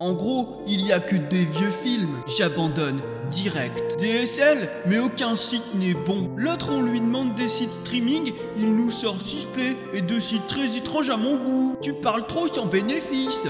En gros, il y a que des vieux films. J'abandonne direct. DSL, mais aucun site n'est bon. L'autre, on lui demande des sites streaming, il nous sort 6 play et deux sites très étranges à mon goût. Tu parles trop sans bénéfice.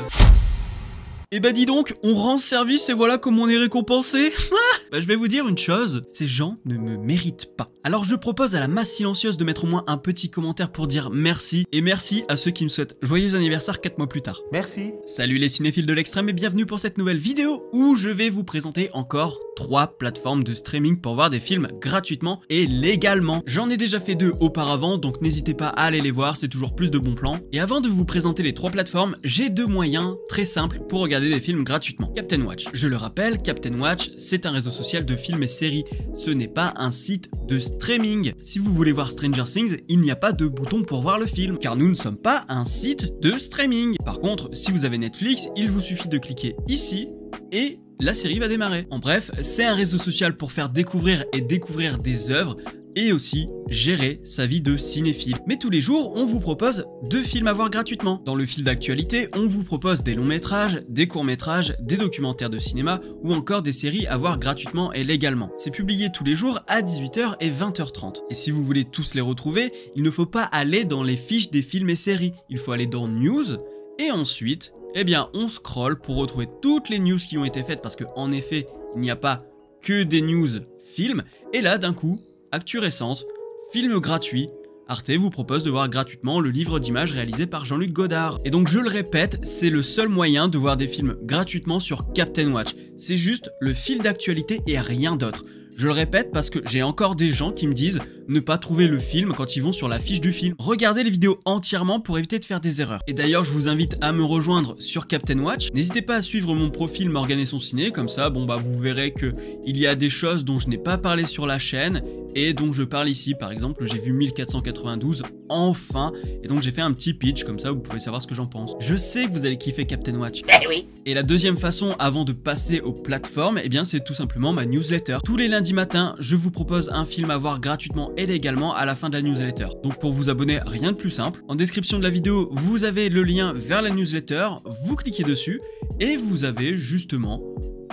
Et bah dis donc, on rend service et voilà comment on est récompensé. bah je vais vous dire une chose, ces gens ne me méritent pas. Alors je propose à la masse silencieuse de mettre au moins un petit commentaire pour dire merci et merci à ceux qui me souhaitent joyeux anniversaire 4 mois plus tard. Merci. Salut les cinéphiles de l'extrême et bienvenue pour cette nouvelle vidéo où je vais vous présenter encore trois plateformes de streaming pour voir des films gratuitement et légalement. J'en ai déjà fait deux auparavant donc n'hésitez pas à aller les voir, c'est toujours plus de bons plans. Et avant de vous présenter les trois plateformes, j'ai deux moyens très simples pour regarder des films gratuitement. Captain Watch. Je le rappelle, Captain Watch, c'est un réseau social de films et séries. Ce n'est pas un site de streaming. Si vous voulez voir Stranger Things, il n'y a pas de bouton pour voir le film, car nous ne sommes pas un site de streaming. Par contre, si vous avez Netflix, il vous suffit de cliquer ici et la série va démarrer. En bref, c'est un réseau social pour faire découvrir et découvrir des œuvres et aussi gérer sa vie de cinéphile. Mais tous les jours, on vous propose deux films à voir gratuitement. Dans le fil d'actualité, on vous propose des longs métrages, des courts métrages, des documentaires de cinéma ou encore des séries à voir gratuitement et légalement. C'est publié tous les jours à 18h et 20h30. Et si vous voulez tous les retrouver, il ne faut pas aller dans les fiches des films et séries. Il faut aller dans News et ensuite, eh bien, on scrolle pour retrouver toutes les news qui ont été faites parce qu'en effet, il n'y a pas que des news films. Et là, d'un coup, actu récente, film gratuit, Arte vous propose de voir gratuitement le livre d'images réalisé par Jean-Luc Godard. Et donc je le répète, c'est le seul moyen de voir des films gratuitement sur Captain Watch. C'est juste le fil d'actualité et rien d'autre. Je le répète parce que j'ai encore des gens qui me disent ne pas trouver le film quand ils vont sur la fiche du film. Regardez les vidéos entièrement pour éviter de faire des erreurs. Et d'ailleurs, je vous invite à me rejoindre sur Captain Watch. N'hésitez pas à suivre mon profil Morgan et son ciné, comme ça, bon bah vous verrez que il y a des choses dont je n'ai pas parlé sur la chaîne et dont je parle ici. Par exemple, j'ai vu 1492 enfin, et donc j'ai fait un petit pitch, comme ça vous pouvez savoir ce que j'en pense. Je sais que vous allez kiffer Captain Watch. Eh oui. Et la deuxième façon, avant de passer aux plateformes, eh bien c'est tout simplement ma newsletter. Tous les lundis matins, je vous propose un film à voir gratuitement et légalement à la fin de la newsletter. Donc pour vous abonner, rien de plus simple. En description de la vidéo, vous avez le lien vers la newsletter, vous cliquez dessus, et vous avez justement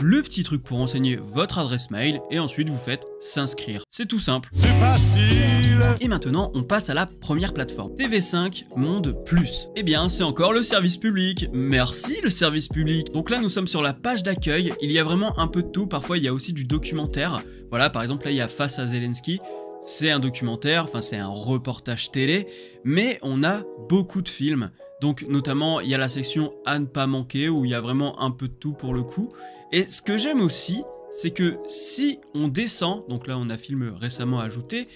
le petit truc pour renseigner votre adresse mail et ensuite vous faites s'inscrire. C'est tout simple. C'est facile. Et maintenant, on passe à la première plateforme. TV5 Monde Plus. Eh bien, c'est encore le service public. Merci le service public. Donc là, nous sommes sur la page d'accueil. Il y a vraiment un peu de tout. Parfois, il y a aussi du documentaire. Voilà, par exemple, là, il y a Face à Zelensky. C'est un documentaire, enfin c'est un reportage télé, mais on a beaucoup de films. Donc notamment, il y a la section à ne pas manquer où il y a vraiment un peu de tout pour le coup. Et ce que j'aime aussi, c'est que si on descend, donc là on a film récemment ajouté,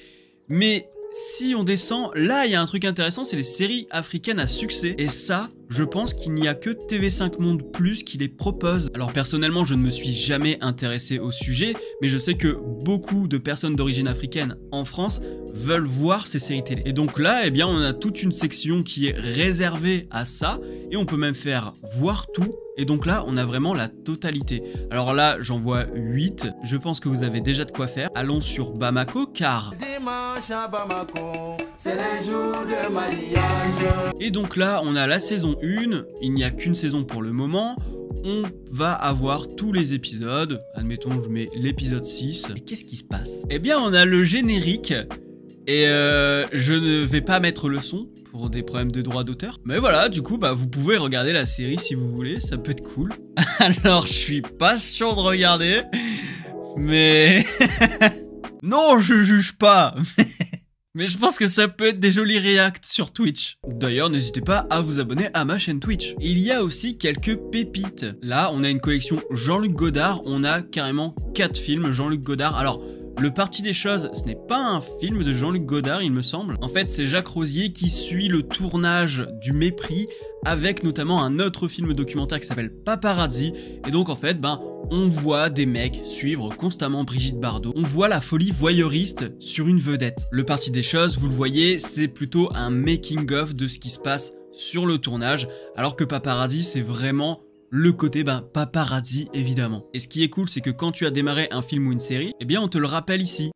mais si on descend, là il y a un truc intéressant, c'est les séries africaines à succès. Et ça, je pense qu'il n'y a que TV5 Monde Plus qui les propose. Alors personnellement, je ne me suis jamais intéressé au sujet, mais je sais que beaucoup de personnes d'origine africaine en France veulent voir ces séries télé. Et donc là, eh bien, on a toute une section qui est réservée à ça, et on peut même faire voir tout et donc là, on a vraiment la totalité. Alors là, j'en vois 8. Je pense que vous avez déjà de quoi faire. Allons sur Bamako car... Dimanche à Bamako, c'est les jours de mariage. Et donc là, on a la saison 1. Il n'y a qu'une saison pour le moment. On va avoir tous les épisodes. Admettons, je mets l'épisode 6. Et qu'est-ce qui se passe? Eh bien, on a le générique. Et euh, je ne vais pas mettre le son pour des problèmes de droit d'auteur. Mais voilà, du coup, bah, vous pouvez regarder la série si vous voulez, ça peut être cool. Alors, je suis pas sûr de regarder, mais... non, je juge pas Mais je pense que ça peut être des jolis reacts sur Twitch. D'ailleurs, n'hésitez pas à vous abonner à ma chaîne Twitch. Il y a aussi quelques pépites. Là, on a une collection Jean-Luc Godard. On a carrément 4 films Jean-Luc Godard. Alors, le Parti des choses, ce n'est pas un film de Jean-Luc Godard, il me semble. En fait, c'est Jacques Rosier qui suit le tournage du Mépris avec notamment un autre film documentaire qui s'appelle Paparazzi. Et donc, en fait, ben, on voit des mecs suivre constamment Brigitte Bardot. On voit la folie voyeuriste sur une vedette. Le Parti des choses, vous le voyez, c'est plutôt un making-of de ce qui se passe sur le tournage, alors que Paparazzi, c'est vraiment le côté ben, paparazzi évidemment. Et ce qui est cool, c'est que quand tu as démarré un film ou une série, eh bien on te le rappelle ici.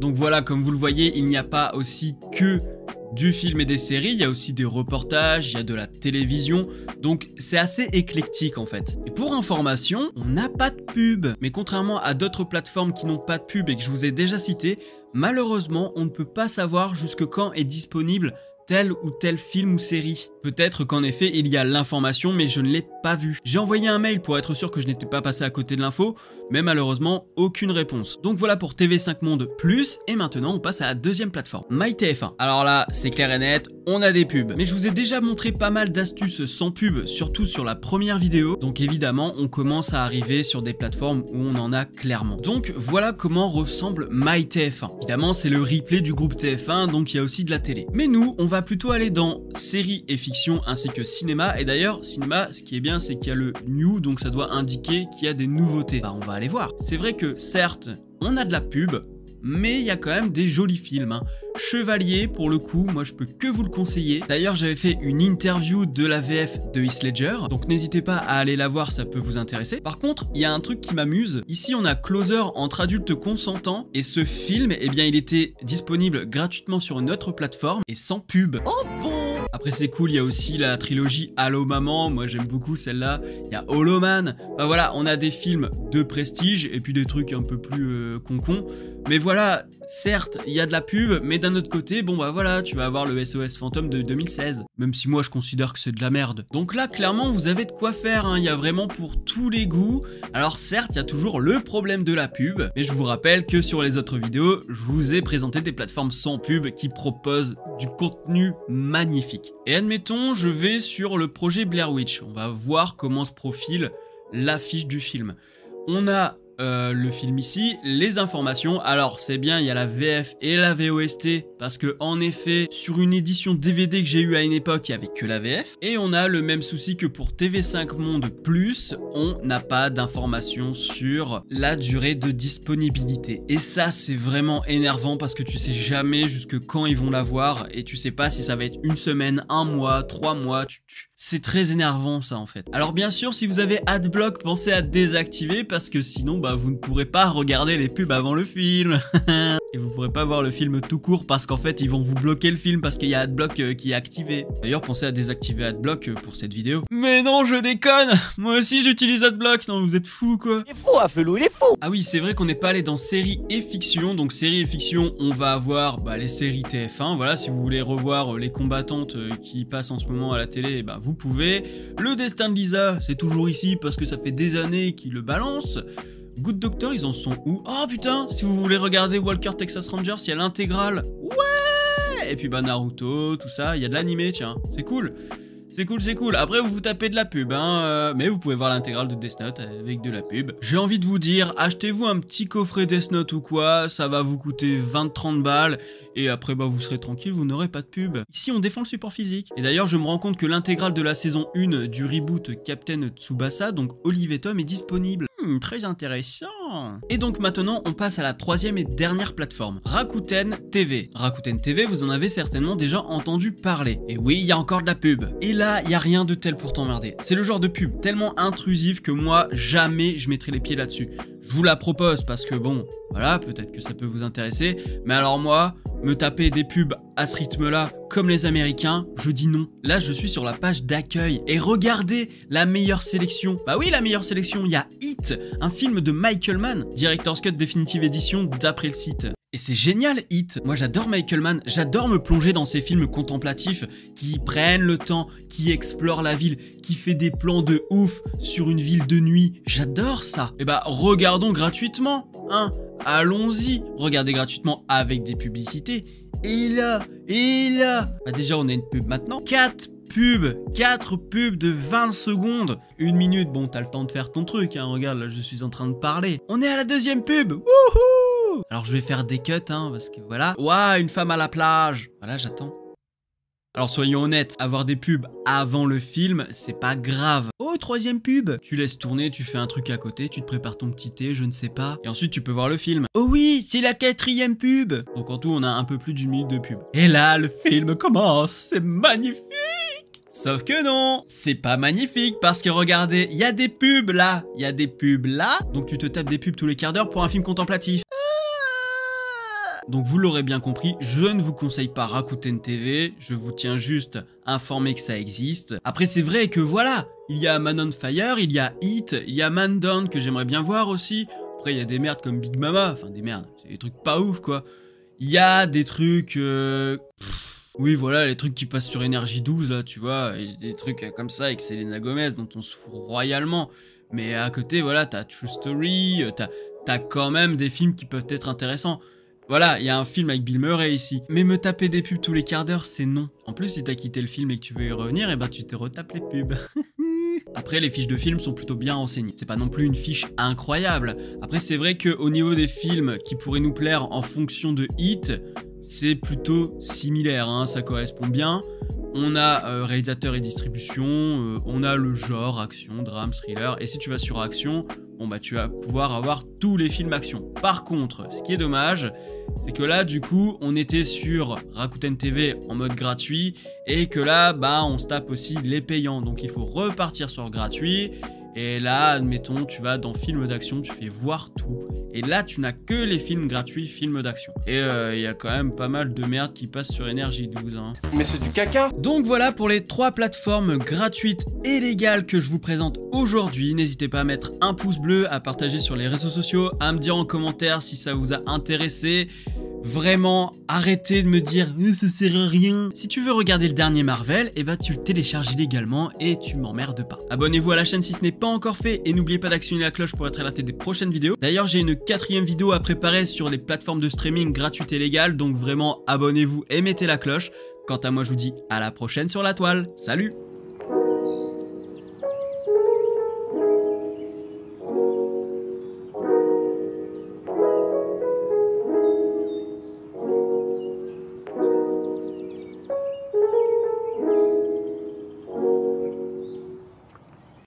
Donc voilà, comme vous le voyez, il n'y a pas aussi que du film et des séries, il y a aussi des reportages, il y a de la télévision, donc c'est assez éclectique en fait. Et pour information, on n'a pas de pub, mais contrairement à d'autres plateformes qui n'ont pas de pub et que je vous ai déjà cité, malheureusement on ne peut pas savoir jusque quand est disponible tel ou tel film ou série. Peut-être qu'en effet il y a l'information mais je ne l'ai pas vu. J'ai envoyé un mail pour être sûr que je n'étais pas passé à côté de l'info, mais malheureusement aucune réponse. Donc voilà pour TV5 Monde Plus, et maintenant on passe à la deuxième plateforme, MyTF1. Alors là, c'est clair et net, on a des pubs. Mais je vous ai déjà montré pas mal d'astuces sans pub, surtout sur la première vidéo, donc évidemment on commence à arriver sur des plateformes où on en a clairement. Donc voilà comment ressemble MyTF1. Évidemment c'est le replay du groupe TF1, donc il y a aussi de la télé. Mais nous, on plutôt aller dans séries et fiction ainsi que cinéma. Et d'ailleurs, cinéma, ce qui est bien, c'est qu'il y a le new, donc ça doit indiquer qu'il y a des nouveautés. Bah, on va aller voir. C'est vrai que certes, on a de la pub, mais il y a quand même des jolis films. Hein. Chevalier, pour le coup, moi je peux que vous le conseiller. D'ailleurs, j'avais fait une interview de la VF de Heath Ledger, donc n'hésitez pas à aller la voir, ça peut vous intéresser. Par contre, il y a un truc qui m'amuse. Ici, on a Closer entre adultes consentants, et ce film, eh bien, il était disponible gratuitement sur une autre plateforme et sans pub. Oh bon? Après c'est cool, il y a aussi la trilogie Allo Maman, moi j'aime beaucoup celle-là. Il y a Holoman. Bah voilà, on a des films de prestige et puis des trucs un peu plus euh, concon. Mais voilà, certes, il y a de la pub, mais d'un autre côté, bon bah voilà, tu vas avoir le SOS Phantom de 2016. Même si moi je considère que c'est de la merde. Donc là, clairement, vous avez de quoi faire, hein. il y a vraiment pour tous les goûts. Alors certes, il y a toujours le problème de la pub, mais je vous rappelle que sur les autres vidéos, je vous ai présenté des plateformes sans pub qui proposent du contenu magnifique. Et admettons, je vais sur le projet Blair Witch. On va voir comment se profile l'affiche du film. On a euh, le film ici, les informations. Alors c'est bien, il y a la VF et la VOST parce que en effet, sur une édition DVD que j'ai eu à une époque, il y avait que la VF. Et on a le même souci que pour TV5 Monde Plus, on n'a pas d'informations sur la durée de disponibilité. Et ça, c'est vraiment énervant parce que tu sais jamais jusque quand ils vont l'avoir et tu sais pas si ça va être une semaine, un mois, trois mois. C'est très énervant ça en fait. Alors bien sûr, si vous avez Adblock, pensez à désactiver parce que sinon bah, vous ne pourrez pas regarder les pubs avant le film. Et vous pourrez pas voir le film tout court parce qu'en fait ils vont vous bloquer le film parce qu'il y a Adblock euh, qui est activé. D'ailleurs pensez à désactiver Adblock euh, pour cette vidéo. Mais non je déconne Moi aussi j'utilise Adblock, non vous êtes fou quoi Il est fou Afelou, il est fou Ah oui c'est vrai qu'on n'est pas allé dans série et fiction, donc série et fiction on va avoir bah, les séries TF1, voilà si vous voulez revoir euh, les combattantes qui passent en ce moment à la télé, bah, vous pouvez. Le destin de Lisa c'est toujours ici parce que ça fait des années qu'il le balance. Good Doctor, ils en sont où? Oh putain, si vous voulez regarder Walker Texas Rangers, il y a l'intégrale. Ouais Et puis bah Naruto, tout ça, il y a de l'animé, tiens, c'est cool. C'est cool, c'est cool. Après, vous vous tapez de la pub, hein. Euh, mais vous pouvez voir l'intégrale de Death Note avec de la pub. J'ai envie de vous dire, achetez-vous un petit coffret Death Note ou quoi. Ça va vous coûter 20-30 balles. Et après, bah, vous serez tranquille, vous n'aurez pas de pub. Ici, on défend le support physique. Et d'ailleurs, je me rends compte que l'intégrale de la saison 1 du reboot Captain Tsubasa, donc Olive Tom, est disponible. Très intéressant. Et donc maintenant, on passe à la troisième et dernière plateforme, Rakuten TV. Rakuten TV, vous en avez certainement déjà entendu parler. Et oui, il y a encore de la pub. Et là, il y a rien de tel pour t'emmerder. C'est le genre de pub tellement intrusif que moi, jamais je mettrai les pieds là-dessus. Je vous la propose parce que bon, voilà, peut-être que ça peut vous intéresser. Mais alors moi, me taper des pubs à ce rythme-là, comme les Américains, je dis non. Là, je suis sur la page d'accueil et regardez la meilleure sélection. Bah oui, la meilleure sélection, il y a Hit, un film de Michael Mann, Director's Cut Definitive Edition d'après le site. Et c'est génial, Hit. Moi, j'adore Michael Mann. J'adore me plonger dans ces films contemplatifs qui prennent le temps, qui explorent la ville, qui fait des plans de ouf sur une ville de nuit. J'adore ça. Et bah, regardons gratuitement, hein. Allons-y, regardez gratuitement avec des publicités. Et là, et là Bah déjà on a une pub maintenant. 4 pubs, 4 pubs de 20 secondes. Une minute, bon t'as le temps de faire ton truc, hein. regarde là je suis en train de parler. On est à la deuxième pub, wouhou Alors je vais faire des cuts, hein, parce que voilà. Ouah, une femme à la plage. Voilà, j'attends. Alors soyons honnêtes, avoir des pubs avant le film, c'est pas grave. Oh, troisième pub Tu laisses tourner, tu fais un truc à côté, tu te prépares ton petit thé, je ne sais pas. Et ensuite tu peux voir le film. Oh oui, c'est la quatrième pub Donc en tout, on a un peu plus d'une minute de pub. Et là, le film commence, c'est magnifique Sauf que non, c'est pas magnifique parce que regardez, il y a des pubs là, il y a des pubs là, donc tu te tapes des pubs tous les quarts d'heure pour un film contemplatif. Donc vous l'aurez bien compris, je ne vous conseille pas Rakuten TV, je vous tiens juste informé que ça existe. Après c'est vrai que voilà, il y a Man on Fire, il y a Hit, il y a Man Down que j'aimerais bien voir aussi. Après il y a des merdes comme Big Mama, enfin des merdes, des trucs pas ouf quoi. Il y a des trucs... euh, oui, voilà, les trucs qui passent sur énergie 12, là, tu vois, des trucs comme ça avec Selena Gomez, dont on se fout royalement. Mais à côté, voilà, t'as True Story, euh, t'as quand même des films qui peuvent être intéressants. Voilà, il y a un film avec Bill Murray ici. Mais me taper des pubs tous les quarts d'heure, c'est non. En plus, si t'as quitté le film et que tu veux y revenir, et ben tu te retapes les pubs. Après, les fiches de films sont plutôt bien renseignées. C'est pas non plus une fiche incroyable. Après, c'est vrai que au niveau des films qui pourraient nous plaire en fonction de hit, c'est plutôt similaire, hein, ça correspond bien. On a euh, réalisateur et distribution, euh, on a le genre action, drame, thriller. Et si tu vas sur action, bon bah tu vas pouvoir avoir tous les films action. Par contre, ce qui est dommage, c'est que là du coup on était sur Rakuten TV en mode gratuit et que là bah on se tape aussi les payants. Donc il faut repartir sur gratuit. Et là, admettons, tu vas dans film d'action, tu fais voir tout. Et là, tu n'as que les films gratuits, films d'action. Et euh, il y a quand même pas mal de merde qui passe sur Énergie 12. Hein. Mais c'est du caca Donc voilà pour les trois plateformes gratuites et légales que je vous présente aujourd'hui. N'hésitez pas à mettre un pouce bleu, à partager sur les réseaux sociaux, à me dire en commentaire si ça vous a intéressé. Vraiment, arrêtez de me dire Euh, ça sert à rien. Si tu veux regarder le dernier Marvel, eh ben tu le télécharges illégalement et tu m'emmerdes pas. Abonnez-vous à la chaîne si ce n'est pas encore fait et n'oubliez pas d'actionner la cloche pour être alerté des prochaines vidéos. D'ailleurs, j'ai une quatrième vidéo à préparer sur les plateformes de streaming gratuites et légales, donc vraiment abonnez-vous et mettez la cloche. Quant à moi, je vous dis à la prochaine sur la toile. Salut